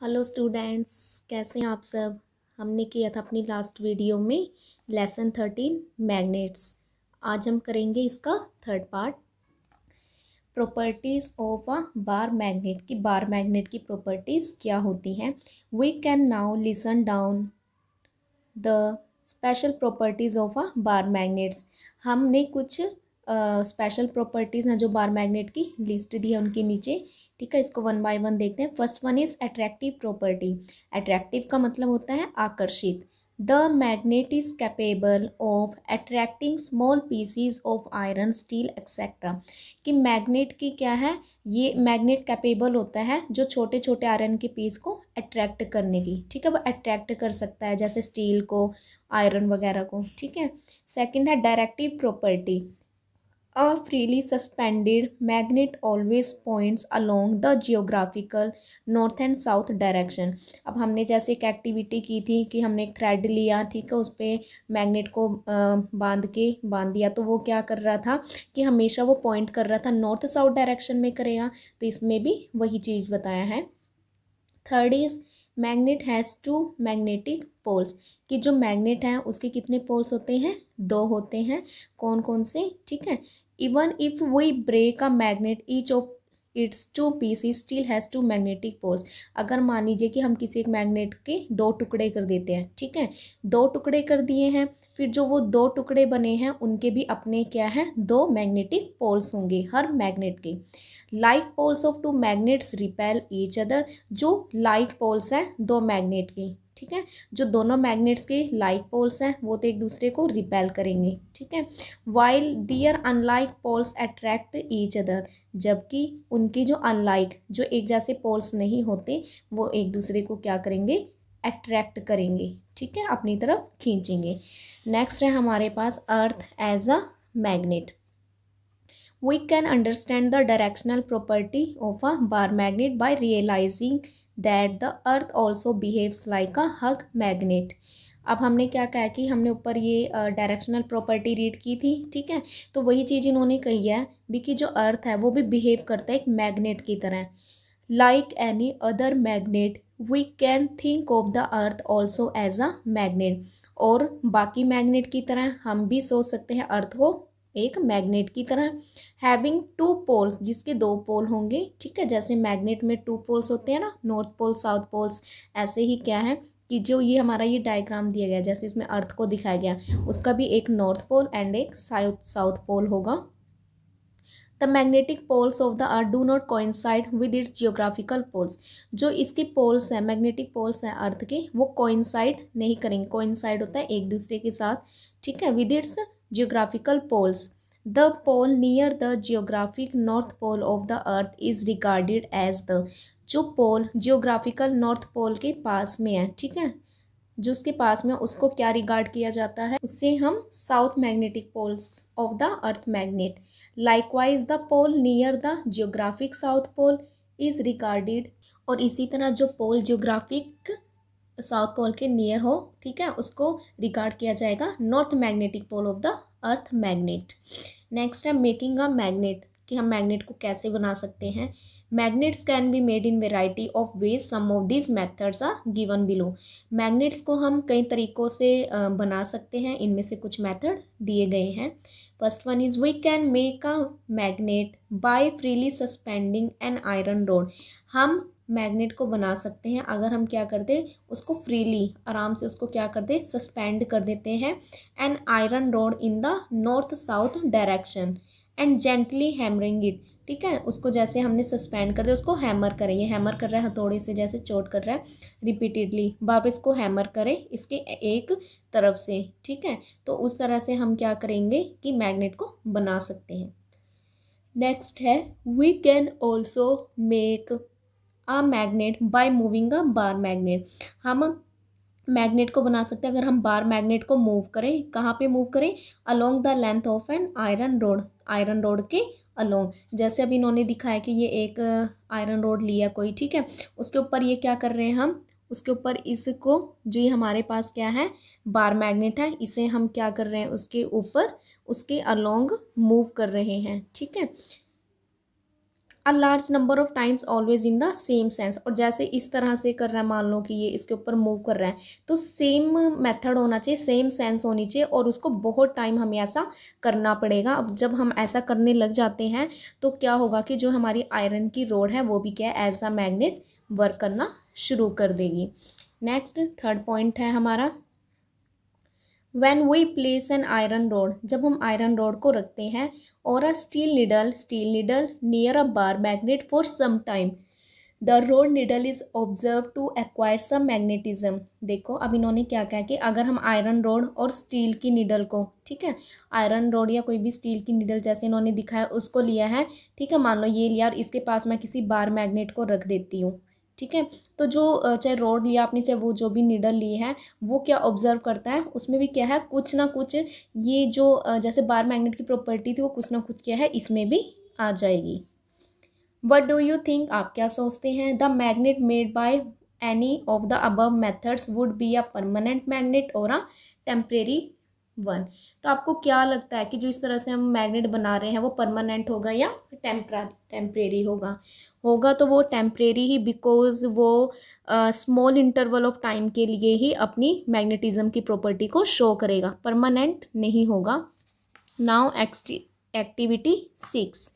Hello students, कैसे हैं आप सब? हमने किया था अपनी लास्ट वीडियो में लेसन थर्टीन मैग्नेट्स आज हम करेंगे इसका third part properties of a bar magnet की बार मैग्नेट की प्रॉपर्टीज़ क्या होती हैं? We can now listen down the special properties of a bar magnets हमने कुछ स्पेशल प्रॉपर्टीज़ हैं जो बार मैग्नेट की लिस्ट दी है उनके नीचे. ठीक है, इसको वन बाय वन देखते हैं। First one is attractive property attractive का मतलब होता है आकर्षित। The magnet is capable of attracting small pieces of iron steel etcetera कि मैग्नेट की क्या है? ये मैग्नेट कैपेबल होता है जो छोटे छोटे आयरन के पीस को अट्रैक्ट करने की। ठीक है, वो अट्रैक्ट कर सकता है, जैसे स्टील को आयरन वगैरह को। ठीक है? सेकंड है directive property A freely suspended magnet always points along the geographical north and south direction. अब हमने जैसे एक एक्टिविटी की थी कि हमने एक थ्रेड लिया, ठीक है उस पर मैग्नेट को बाँध के, बाँध दिया तो वो क्या कर रहा था कि हमेशा वो पॉइंट कर रहा था नॉर्थ साउथ डायरेक्शन में करेगा तो इसमें भी वही चीज़ बताया है third is magnet has two magnetic poles. कि जो मैग्नेट है, उसके कितने पोल्स होते हैं? दो होते हैं। कौन कौन से? ठीक है? Even if we break a magnet, each of its two pieces steel has two magnetic poles. अगर मान लीजिए कि हम किसी एक मैग्नेट के दो टुकड़े कर देते हैं, ठीक है? दो टुकड़े कर दिए हैं, फिर जो वो दो टुकड़े बने हैं, उनके भी अपने क्या हैं? दो मैग्नेटिक पोल्स होंगे, हर मैग्नेट के। Like poles of two magnets repel each other जो लाइक पोल्स हैं, दो मैग्नेट की, ठीक है? जो दोनों मैग्नेट्स के लाइक पोल्स हैं, वो तो एक दूसरे को रिपेल करेंगे, ठीक है? While their unlike poles attract each other जबकि उनकी जो अनलाइक जो एक जैसे पोल्स नहीं होते, वो एक दूसरे को क्या करेंगे? अट्रैक्ट करेंगे, ठीक है? अपनी तरफ़ खींचेंगे। नेक्स्ट है हमारे पास earth as a magnet we can understand the directional property of a bar magnet by realizing that the earth also behaves like a huge magnet अब हमने क्या कहा कि हमने ऊपर ये डायरेक्शनल प्रॉपर्टी रीड की थी, ठीक है? तो वही चीज़ इन्होंने कही है भी कि जो अर्थ है वो भी बिहेव करता है एक मैग्नेट की तरह। Like any other magnet we can think of the earth also as a magnet और बाकी मैग्नेट की तरह हम भी सोच सकते हैं अर्थ को एक मैग्नेट की तरह। हैविंग टू पोल्स जिसके दो पोल होंगे, ठीक है? जैसे मैग्नेट में टू पोल्स होते हैं ना नॉर्थ पोल साउथ पोल्स ऐसे ही क्या है कि जो ये हमारा ये डायग्राम दिया गया, जैसे इसमें अर्थ को दिखाया गया, उसका भी एक नॉर्थ पोल एंड एक साउथ साउथ पोल होगा। The magnetic poles of the earth do not coincide with its geographical poles जो इसके पोल्स हैं मैग्नेटिक पोल्स हैं अर्थ के, वो कोइंसाइड नहीं करेंगे। कोइंसाइड होता है एक दूसरे के साथ, ठीक है? With its geographical poles. The pole near the geographic north pole of the earth is regarded as the, जो पोल जियोग्राफिकल नॉर्थ पोल के पास में है, ठीक है? जो उसके पास में उसको क्या रिगार्ड किया जाता है? उसे हम south magnetic poles of the earth magnet likewise the pole near the geographic south pole is regarded और इसी तरह जो पोल जियोग्राफिक साउथ पोल के नियर हो, ठीक है? उसको रिगार्ड किया जाएगा north magnetic pole of the earth magnet next है मेकिंग अ मैग्नेट कि हम मैग्नेट को कैसे बना सकते हैं? Magnets can be made in variety of ways some of this methods are given below magnets को हम कई तरीक़ों से बना सकते हैं। इनमें से कुछ मेथड दिए गए हैं। First one is we can make a magnet by freely suspending an iron rod हम मैग्नेट को बना सकते हैं। अगर हम क्या कर दें, उसको फ्रीली आराम से उसको क्या कर दें सस्पेंड कर देते हैं। An iron rod in the north south direction and gently hammering it ठीक है? उसको जैसे हमने सस्पेंड कर दिया, उसको हैमर करें। ये हैमर कर रहा है, हथौड़े से जैसे चोट कर रहा है। रिपीटेडली बार इसको हैमर करें इसके एक तरफ़ से, ठीक है? तो उस तरह से हम क्या करेंगे कि मैग्नेट को बना सकते हैं। नेक्स्ट है we can also make a magnet by moving a bar magnet हम मैग्नेट को बना सकते हैं। अगर हम बार मैग्नेट को मूव करें, कहाँ पे मूव करें? Along the length of an iron rod iron rod के अलोंग जैसे अभी इन्होंने दिखाया कि ये एक आयरन रोड लिया कोई, ठीक है? उसके ऊपर ये क्या कर रहे हैं हम? उसके ऊपर इसको, जो ये हमारे पास क्या है? बार मैग्नेट है। इसे हम क्या कर रहे हैं? उसके ऊपर, उसके अलोंग मूव कर रहे हैं, ठीक है? A large number of times always in the same sense और जैसे इस तरह से कर रहा है, मान लो कि ये इसके ऊपर मूव कर रहा है तो सेम मेथड होना चाहिए सेम सेंस होनी चाहिए और उसको बहुत टाइम हमें ऐसा करना पड़ेगा। अब जब हम ऐसा करने लग जाते हैं तो क्या होगा कि जो हमारी आयरन की रोड है, वो भी क्या है एज अ मैग्नेट वर्क करना शुरू कर देगी। नेक्स्ट थर्ड पॉइंट है हमारा। When we place an iron rod जब हम आयरन रोड को रखते हैं, और a steel needle steel needle near a bar magnet for some time the rod needle is observe to acquire some magnetism देखो, अब इन्होंने क्या कहा कि अगर हम आयरन रोड और स्टील की निडल को, ठीक है आयरन रोड या कोई भी स्टील की निडल जैसे इन्होंने दिखाया, उसको लिया है, ठीक है, मान लो ये लिया और इसके पास मैं किसी बार मैग्नेट को रख देती हूँ। ठीक है? तो जो चाहे रोड लिया आपने, चाहे वो जो भी निडल लिए हैं, वो क्या ऑब्ज़र्व करता है? उसमें भी क्या है? कुछ ना कुछ ये जो जैसे बार मैग्नेट की प्रॉपर्टी थी, वो कुछ ना कुछ क्या है? इसमें भी आ जाएगी। वट डू यू थिंक आप क्या सोचते हैं? The magnet made by any of the above methods would be a permanent magnet और अ टेम्परेरी वन तो आपको क्या लगता है कि जो इस तरह से हम मैग्नेट बना रहे हैं, वो परमानेंट होगा या टेम्परा टेम्परेरी होगा? होगा तो वो टेम्परेरी ही बिकॉज़ वो स्मॉल इंटरवल ऑफ़ टाइम के लिए ही अपनी मैग्नेटिज्म की प्रॉपर्टी को शो करेगा। परमानेंट नहीं होगा। Now activity six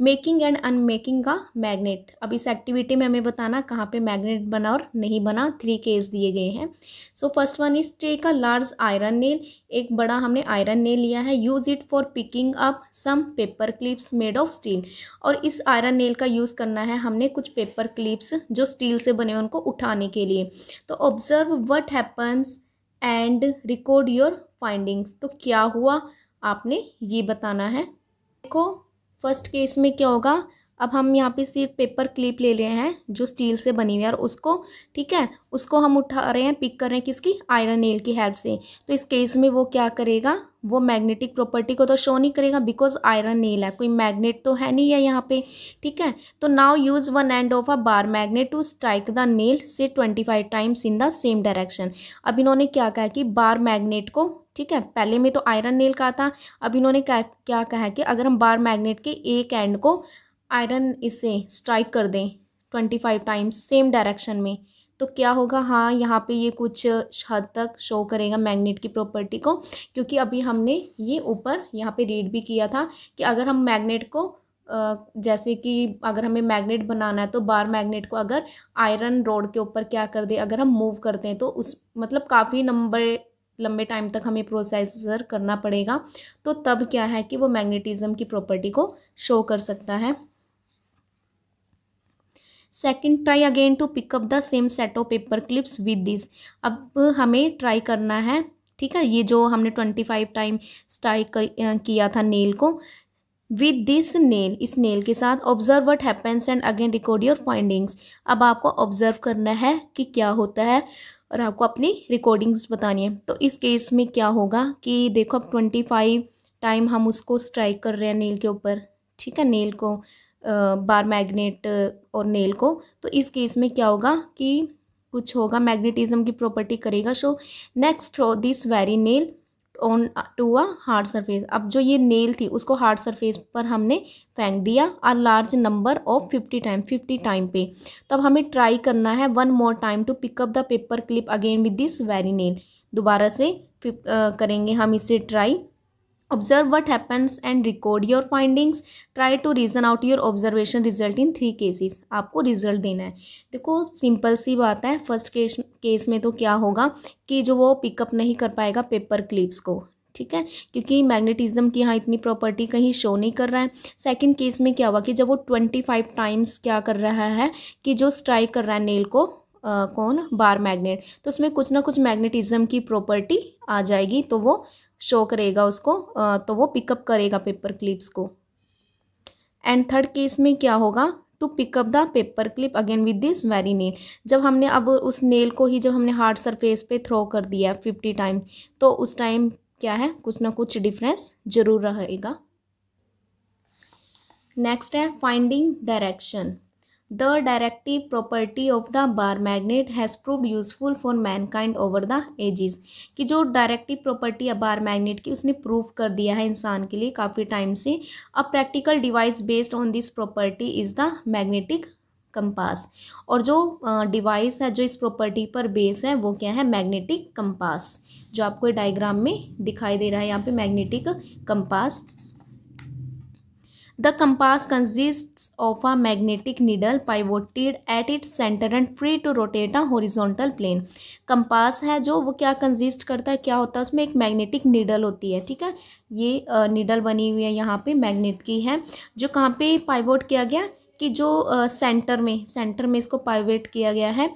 making and unmaking का मैग्नेट। अब इस एक्टिविटी में हमें बताना कहाँ पे मैग्नेट बना और नहीं बना। थ्री केस दिए गए हैं। So first one is take a large iron nail एक बड़ा हमने आयरन नेल लिया है। Use it for picking up some paper clips made of steel और इस आयरन नेल का यूज़ करना है हमने कुछ पेपर क्लिप्स जो स्टील से बने उनको उठाने के लिए। तो observe what happens and record your findings तो क्या हुआ? आपने ये बताना है। देखो फ़र्स्ट केस में क्या होगा? अब हम यहाँ पे सिर्फ़ पेपर क्लिप ले रहे हैं, जो स्टील से बनी हुई है, और उसको, ठीक है, उसको हम उठा रहे हैं पिक कर रहे हैं किसकी? आयरन नेल की हेल्प से। तो इस केस में वो क्या करेगा? वो मैग्नेटिक प्रॉपर्टी को तो शो नहीं करेगा बिकॉज़ आयरन नेल है। कोई मैग्नेट तो है नहीं है यहाँ पे, ठीक है? तो now use one end of a bar magnet to strike the nail से twenty five times in the same direction अब इन्होंने क्या कहा कि बार मैग्नेट को, ठीक है, पहले में तो आयरन नेल कहा था, अब इन्होंने क्या क्या कहा कि अगर हम बार मैग्नेट के एक एंड को आयरन इसे स्ट्राइक कर दें twenty five times same direction में। तो क्या होगा? हाँ यहाँ पे ये कुछ हद तक शो करेगा मैग्नेट की प्रॉपर्टी को, क्योंकि अभी हमने ये ऊपर यहाँ पे रीड भी किया था कि अगर हम मैग्नेट को जैसे कि अगर हमें मैग्नेट बनाना है तो बार मैग्नेट को अगर आयरन रोड के ऊपर क्या कर दे? अगर हम मूव करते हैं तो उस मतलब काफ़ी नंबर लंबे टाइम तक हमें प्रोसेसर करना पड़ेगा। तो तब क्या है कि वो मैग्नेटिज्म की प्रॉपर्टी को शो कर सकता है। Second try again to pick up the same set of paper clips with this अब हमें ट्राई करना है, ठीक है? ये जो हमने ट्वेंटी फाइव टाइम स्ट्राइक किया था नेल को विद दिस नेल इस नेल के साथ observe what happens and again record your findings अब आपको ऑब्ज़र्व करना है कि क्या होता है, और आपको अपनी रिकॉर्डिंग्स बतानी है। तो इस केस में क्या होगा कि देखो, अब ट्वेंटी फाइव टाइम हम उसको स्ट्राइक कर रहे हैं नेल के ऊपर, ठीक है? नेल को बार मैग्नेट और नेल को। तो इस केस में क्या होगा कि कुछ होगा मैग्नेटिज्म की प्रॉपर्टी करेगा show. Next throw this very nail on to a hard surface. अब जो ये नेल थी उसको हार्ड सरफेस पर हमने फेंक दिया a large number of fifty time fifty time पे। तब हमें ट्राई करना है one more time to pick up the paper clip again with this very nail. दोबारा से आ, करेंगे हम इसे try. Observe what happens and record your findings try to reason out your observation result in three cases आपको result देना है। देखो सिंपल सी बात है। फ़र्स्ट केस केस में तो क्या होगा कि जो वो पिकअप नहीं कर पाएगा पेपर क्लिप्स को ठीक है? क्योंकि मैग्नेटिज्म की यहाँ इतनी प्रॉपर्टी कहीं शो नहीं कर रहा है। सेकंड केस में क्या हुआ कि जब वो ट्वेंटी फाइव टाइम्स क्या कर रहा है कि जो स्ट्राइक कर रहा है नेल को आ, कौन? बार मैग्नेट तो उसमें कुछ ना कुछ मैग्नेटिज्म की प्रॉपर्टी आ जाएगी तो वो शो करेगा उसको तो वो पिकअप करेगा पेपर क्लिप्स को। एंड थर्ड केस में क्या होगा? To pick up the paper clip again with this very nail जब हमने अब उस नेल को ही जब हमने हार्ड सरफेस पे थ्रो कर दिया फिफ्टी टाइम तो उस टाइम क्या है? कुछ ना कुछ डिफरेंस ज़रूर रहेगा। नेक्स्ट है finding direction the directive property of the bar magnet has proved useful for mankind over the ages कि जो डायरेक्टिव प्रॉपर्टी है बार मैग्नेट की उसने प्रूव कर दिया है इंसान के लिए काफ़ी टाइम से a practical device based on this property is the magnetic compass और जो डिवाइस है जो इस प्रॉपर्टी पर बेस है, वो क्या है? मैग्नेटिक कंपास जो आपको डायग्राम में दिखाई दे रहा है, यहाँ पे magnetic compass the compass consist of a magnetic needle pivoted at its centre and free to rotate a horizontal plane compass है जो, वो क्या कंजिस्ट करता है, क्या होता है, उसमें एक मैग्नेटिक नीडल होती है, ठीक है? ये नीडल बनी हुई है यहाँ पे मैग्नेट की है, जो कहाँ पे पाइवोट किया गया? कि जो सेंटर में सेंटर में इसको पाइवेट किया गया है।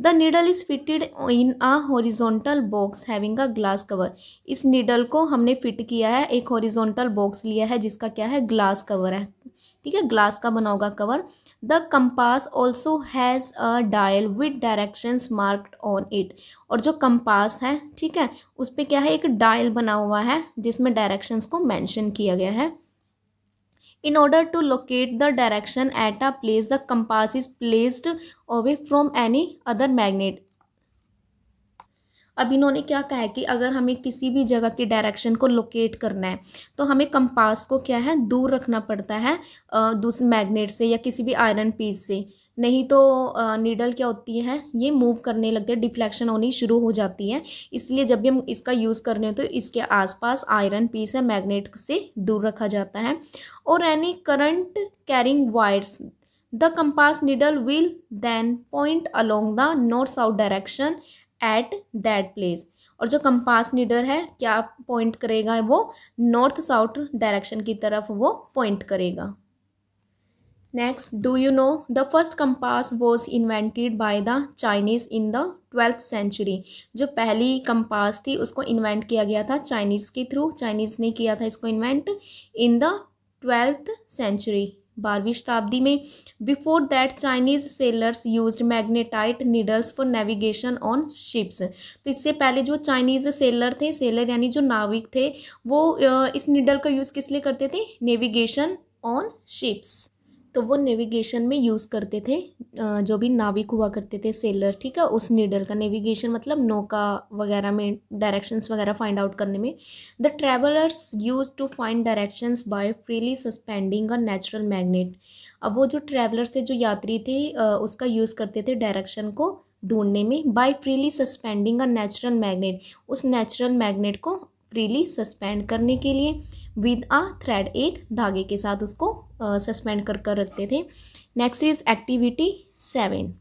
The needle is fitted in a horizontal box having a glass cover इस नीडल को हमने फिट किया है, एक हॉरिजॉन्टल बॉक्स लिया है, जिसका क्या है? ग्लास कवर है। ठीक है? ग्लास का बना होगा cover the compass also has a dial with directions marked on it और जो कंपास है, ठीक है? उस पर क्या है? एक डायल बना हुआ है, जिसमें डायरेक्शंस को मेंशन किया गया है। In order to locate the direction at a place, the compass is placed away from any other magnet. अब इन्होंने क्या कहा है कि अगर हमें किसी भी जगह की डायरेक्शन को लोकेट करना है तो हमें कंपास को क्या है दूर रखना पड़ता है दूसरे मैग्नेट से या किसी भी आयरन पीस से नहीं तो नीडल क्या होती है? ये मूव करने लगते हैं डिफ्लेक्शन होनी शुरू हो जाती है। इसलिए जब भी हम इसका यूज़ कर रहे हो तो इसके आसपास आयरन पीस है मैग्नेट से दूर रखा जाता है। और any current carrying wires the compass needle will then point along the north south direction at that place और जो कंपास नीडल है, क्या पॉइंट करेगा वो? नॉर्थ साउथ डायरेक्शन की तरफ़ वो पॉइंट करेगा। Next do you know the first compass was invented by the Chinese in the twelfth century जो पहली कंपास थी, उसको इन्वेंट किया गया था चाइनीज़ के थ्रू चाइनीज़ ने किया था इसको invent in the twelfth century बारहवीं शताब्दी में। Before that Chinese sailors use magnetite needles for navigation on ships तो इससे पहले जो चाइनीज़ सेलर थे सेलर यानी जो नाविक थे, वो इस नीडल का यूज़ किस लिए करते थे? नेविगेशन ऑन शिप्स तो वो नेविगेशन में यूज़ करते थे जो भी नाविक हुआ करते थे सेलर ठीक है? उस नीडल का नेविगेशन मतलब नौका वगैरह में डायरेक्शंस वगैरह फाइंड आउट करने में। The travellers use to find directions by freely suspending a natural magnet अब वो जो ट्रैवलर थे, जो यात्री थे उसका यूज़ करते थे डायरेक्शन को ढूँढने में by freely suspending a natural magnet उस नेचुरल मैग्नेट को फ्रीली सस्पेंड करने के लिए विद आ थ्रेड एक धागे के साथ उसको सस्पेंड कर कर रखते थे। नेक्स्ट इज़ एक्टिविटी सेवन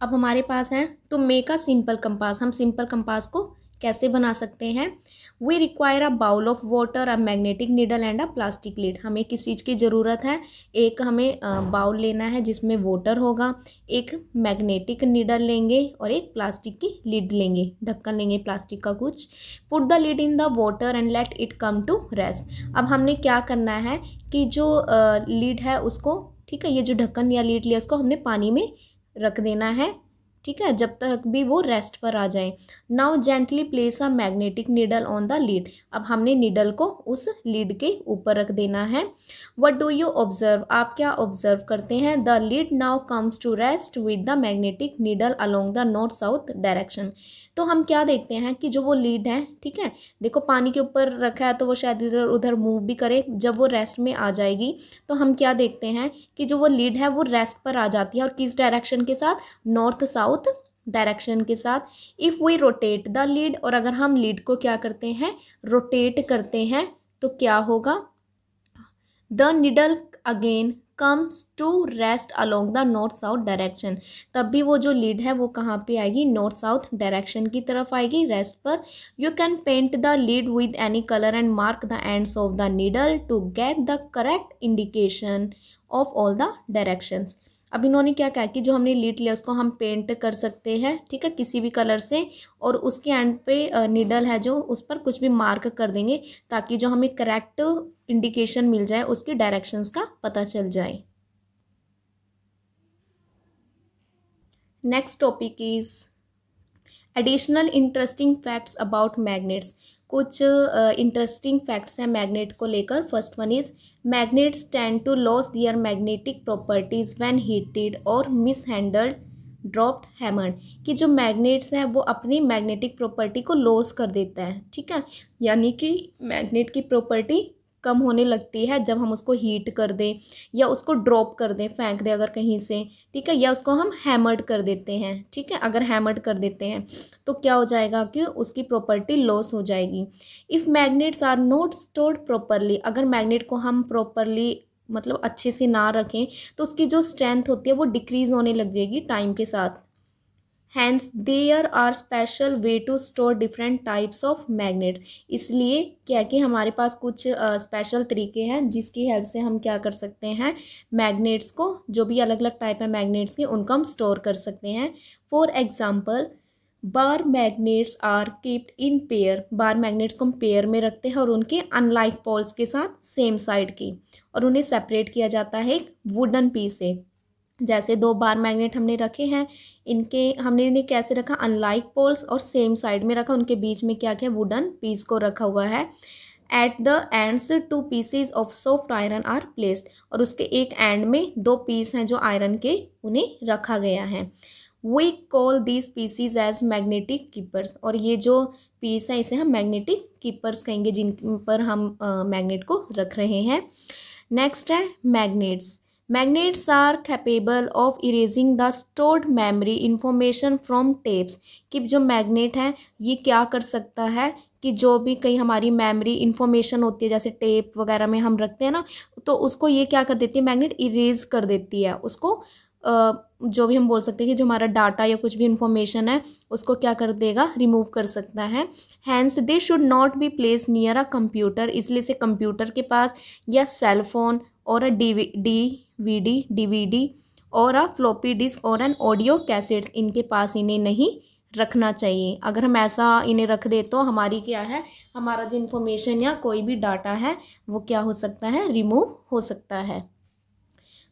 अब हमारे पास है to make a simple compass हम सिंपल कंपास को कैसे बना सकते हैं? We require a bowl of water a magnetic needle and a plastic lid हमें किस चीज़ की ज़रूरत है? एक हमें बाउल लेना है जिसमें वाटर होगा, एक मैग्नेटिक नीडल लेंगे और एक प्लास्टिक की लीड लेंगे। ढक्कन लेंगे प्लास्टिक का कुछ। Put the lid in the water and let it come to rest अब हमने क्या करना है कि जो लीड है उसको, ठीक है, ये जो ढक्कन या लीड लिया, उसको हमने पानी में रख देना है। ठीक है, जब तक भी वो रेस्ट पर आ जाए। Now gently place a magnetic needle on the lid अब हमने नीडल को उस लीड के ऊपर रख देना है। वट डू यू ऑब्ज़र्व आप क्या ऑब्ज़र्व करते हैं? The lid now comes to rest with the magnetic needle along the north south direction तो हम क्या देखते हैं कि जो वो लीड है, ठीक है? देखो, पानी के ऊपर रखा है तो वो शायद इधर उधर मूव भी करे, जब वो रेस्ट में आ जाएगी तो हम क्या देखते हैं कि जो वो लीड है वो रेस्ट पर आ जाती है। और किस डायरेक्शन के साथ? नॉर्थ साउथ डायरेक्शन के साथ। If we rotate the lid और अगर हम लीड को क्या करते हैं? रोटेट करते हैं तो क्या होगा? The needle again comes to rest along the north south direction तब भी वो जो लीड है वो कहाँ पे आएगी? नॉर्थ साउथ डायरेक्शन की तरफ़ आएगी। रेस्ट पर you can paint the lid with any colour and mark the ends of the needle to get the correct indication of all the directions अब इन्होंने क्या कहा कि जो हमने लीड लिया, उसको हम पेंट कर सकते हैं, ठीक है, किसी भी कलर से, और उसके एंड पे नीडल है जो, उस पर कुछ भी मार्क कर देंगे, ताकि जो हमें करेक्ट इंडिकेशन मिल जाए, उसके डायरेक्शंस का पता चल जाए। Next topic is additional interesting facts about magnets कुछ इंटरेस्टिंग फैक्ट्स हैं मैग्नेट को लेकर। First one is magnets tend to lose their magnetic properties when heated और मिसहैंडल्ड ड्रॉप्ड हैमर कि जो मैग्नेट्स हैं, वो अपनी मैग्नेटिक प्रॉपर्टी को लॉस कर देता है, ठीक है? यानी कि मैग्नेट की प्रॉपर्टी कम होने लगती है जब हम उसको हीट कर दें या उसको ड्रॉप कर दें, फेंक दें अगर कहीं से, ठीक है? या उसको हम हैमर्ड कर देते हैं, ठीक है? अगर हैमर्ड कर देते हैं तो क्या हो जाएगा कि उसकी प्रॉपर्टी लॉस हो जाएगी। If magnets are not stored properly अगर मैग्नेट को हम प्रॉपरली मतलब अच्छे से ना रखें तो उसकी जो स्ट्रेंथ होती है वो डिक्रीज़ होने लग जाएगी टाइम के साथ। Hence there are special way to store different types of magnets इसलिए क्या कि हमारे पास कुछ स्पेशल uh, तरीके हैं जिसकी हेल्प से हम क्या कर सकते हैं? मैग्नेट्स को जो भी अलग अलग टाइप है मैगनेट्स के उनको हम स्टोर कर सकते हैं। For example bar magnets are keeped in pair bar magnets को हम पेयर में रखते हैं और उनके अनलाइक पोल्स के साथ सेम साइड की। और उन्हें सेपरेट किया जाता है एक वुडन पीस से। जैसे दो बार मैग्नेट हमने रखे हैं इनके हमने इन्हें कैसे रखा? अनलाइक पोल्स और सेम साइड में रखा। उनके बीच में क्या क्या? वुडन पीस को रखा हुआ है। At the ends two pieces of soft iron are placed और उसके एक एंड में दो पीस हैं जो आयरन के उन्हें रखा गया है। We call these pieces as magnetic keepers और ये जो पीस है इसे हम मैग्नेटिक कीपर्स कहेंगे जिन पर हम मैग्नेट uh, को रख रहे हैं। नेक्स्ट है magnets magnets are capable of erasing the stored memory information from tapes कि जो मैग्नेट है, ये क्या कर सकता है कि जो भी कहीं हमारी मेमोरी इन्फॉर्मेशन होती है, जैसे टेप वगैरह में हम रखते हैं ना तो उसको ये क्या कर देती है मैग्नेट इरेज कर देती है। उसको जो भी हम बोल सकते हैं कि जो हमारा डाटा या कुछ भी इन्फॉर्मेशन है, उसको क्या कर देगा रिमूव कर सकता है। Hence they should not be place near a computer इसलिए से कंप्यूटर के पास या सेल फ़ोन और a D D V D D V D और अ फ्लोपी डिस्क और एन ऑडियो कैसेट्स इनके पास इन्हें नहीं रखना चाहिए। अगर हम ऐसा इन्हें रख दे तो हमारी क्या है? हमारा जो इन्फॉर्मेशन या कोई भी डाटा है, वो क्या हो सकता है? रिमूव हो सकता है।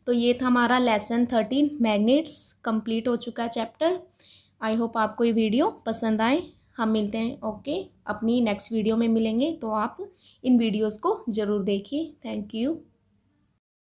तो ये था हमारा लेसन थर्टीन मैग्नेट्स कंप्लीट हो चुका है चैप्टर आई होप आपको ये वीडियो पसंद आए। हम मिलते हैं ओके अपनी नेक्स्ट वीडियो में मिलेंगे। तो आप इन वीडियोस को ज़रूर देखिए। Thank you